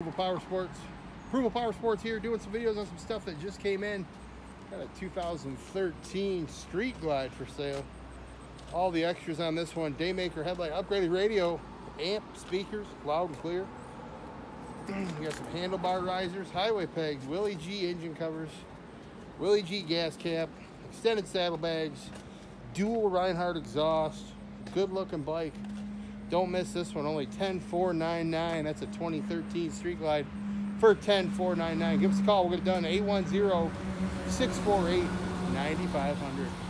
Approval Power Sports. Approval Power Sports here doing some videos on some stuff that just came in. Got a 2013 Street Glide for sale. All the extras on this one. Daymaker headlight, upgraded radio, amp, speakers, loud and clear. we got some handlebar risers, highway pegs, Willie G engine covers, Willie G gas cap, extended saddlebags, dual Rinehart exhaust, good looking bike. Don't miss this one, only 10499. That's a 2013 Street Glide for 10499. Give us a call, we'll get it done 810 648 9500.